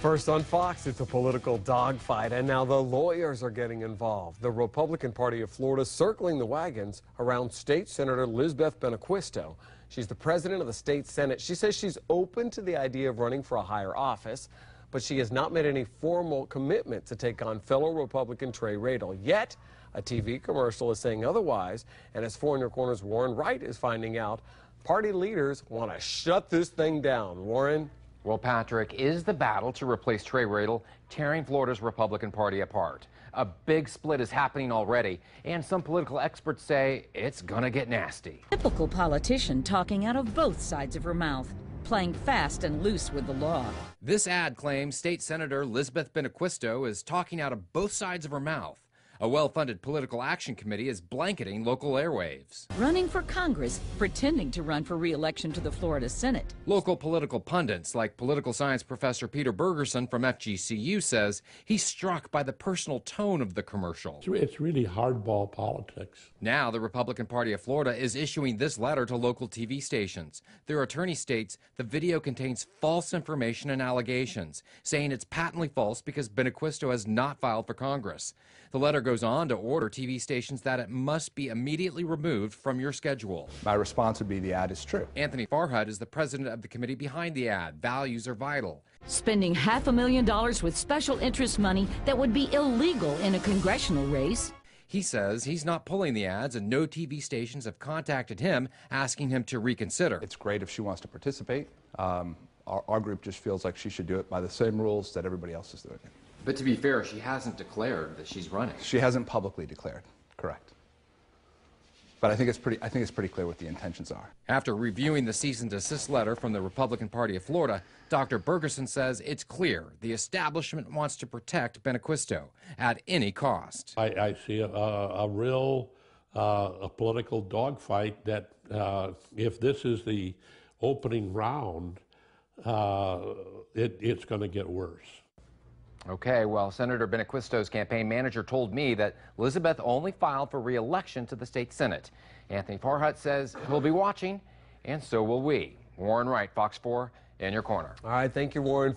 First on Fox, it's a political dogfight, and now the lawyers are getting involved. The Republican Party of Florida circling the wagons around State Senator Lizbeth Benacquisto. She's the president of the state Senate. She says she's open to the idea of running for a higher office, but she has not made any formal commitment to take on fellow Republican Trey Radel. Yet, a TV commercial is saying otherwise, and as Your Corner's Warren Wright is finding out, party leaders want to shut this thing down. Warren? Well, Patrick, is the battle to replace Trey Radel tearing Florida's Republican Party apart? A big split is happening already, and some political experts say it's gonna get nasty. Typical politician talking out of both sides of her mouth, playing fast and loose with the law. This ad claims State Senator Lizbeth Benacquisto is talking out of both sides of her mouth. A well funded political action committee is blanketing local airwaves. Running for Congress, pretending to run for re election to the Florida Senate. Local political pundits, like political science professor Peter Bergerson from FGCU, says he's struck by the personal tone of the commercial. It's really hardball politics. Now, the Republican Party of Florida is issuing this letter to local TV stations. Their attorney states the video contains false information and allegations, saying it's patently false because Benacquisto has not filed for Congress. The letter goes on to order TV stations that it must be immediately removed from your schedule. My response would be the ad is true. Anthony Farhud is the president of the committee behind the ad. Values are vital. Spending half a million dollars with special interest money that would be illegal in a congressional race. He says he's not pulling the ads, and no TV stations have contacted him asking him to reconsider. It's great if she wants to participate. Um, our, our group just feels like she should do it by the same rules that everybody else is doing it. But to be fair, she hasn't declared that she's running. She hasn't publicly declared, correct. But I think it's pretty I think it's pretty clear what the intentions are. After reviewing the cease and desist letter from the Republican Party of Florida, Dr. Bergerson says it's clear the establishment wants to protect Benacquisto at any cost. I, I see a, a, a real uh, a political dogfight that uh, if this is the opening round, uh, it, it's going to get worse. Okay, well, Senator Benacquisto's campaign manager told me that Elizabeth only filed for re-election to the state Senate. Anthony Farhut says he'll be watching, and so will we. Warren Wright, Fox 4, in your corner. All right, thank you, Warren.